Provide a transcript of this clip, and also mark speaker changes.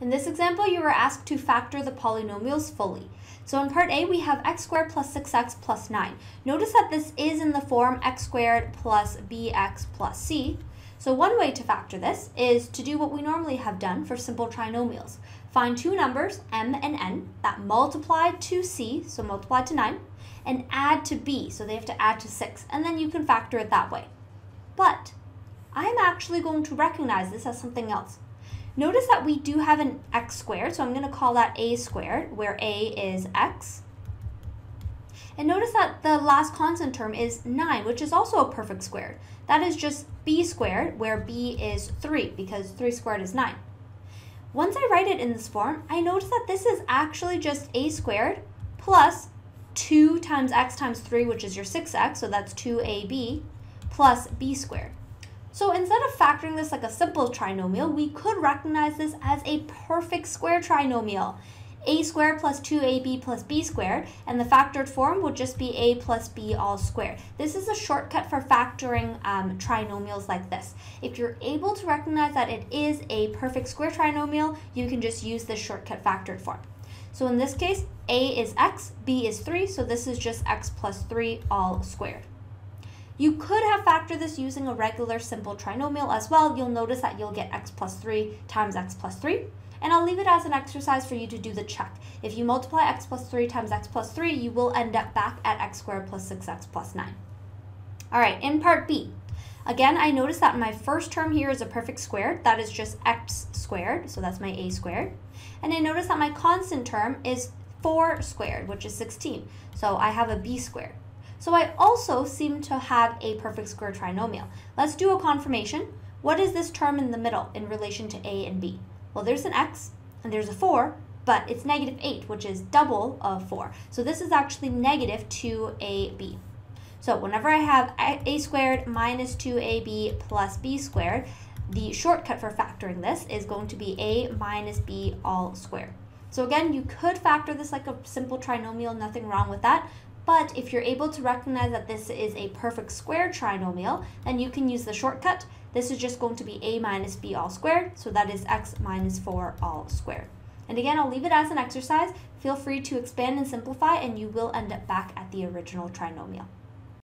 Speaker 1: In this example, you were asked to factor the polynomials fully. So in part A, we have x squared plus 6x plus 9. Notice that this is in the form x squared plus bx plus c. So one way to factor this is to do what we normally have done for simple trinomials. Find two numbers, m and n, that multiply to c, so multiply to 9, and add to b, so they have to add to 6, and then you can factor it that way. But I'm actually going to recognize this as something else. Notice that we do have an x squared, so I'm going to call that a squared, where a is x. And notice that the last constant term is 9, which is also a perfect square. That is just b squared, where b is 3, because 3 squared is 9. Once I write it in this form, I notice that this is actually just a squared plus 2 times x times 3, which is your 6x, so that's 2ab, plus b squared. So instead of factoring this like a simple trinomial, we could recognize this as a perfect square trinomial. a squared plus 2ab plus b squared, and the factored form would just be a plus b all squared. This is a shortcut for factoring um, trinomials like this. If you're able to recognize that it is a perfect square trinomial, you can just use this shortcut factored form. So in this case, a is x, b is 3, so this is just x plus 3 all squared. You could have factored this using a regular simple trinomial as well. You'll notice that you'll get x plus 3 times x plus 3. And I'll leave it as an exercise for you to do the check. If you multiply x plus 3 times x plus 3, you will end up back at x squared plus 6x plus 9. All right, in part B, again, I notice that my first term here is a perfect square. That is just x squared, so that's my a squared. And I notice that my constant term is 4 squared, which is 16. So I have a b squared. So I also seem to have a perfect square trinomial. Let's do a confirmation. What is this term in the middle in relation to a and b? Well, there's an x and there's a 4, but it's negative 8, which is double of 4. So this is actually negative 2ab. So whenever I have a squared minus 2ab plus b squared, the shortcut for factoring this is going to be a minus b all squared. So again, you could factor this like a simple trinomial, nothing wrong with that, but if you're able to recognize that this is a perfect square trinomial, then you can use the shortcut. This is just going to be a minus b all squared, so that is x minus 4 all squared. And again, I'll leave it as an exercise. Feel free to expand and simplify, and you will end up back at the original trinomial.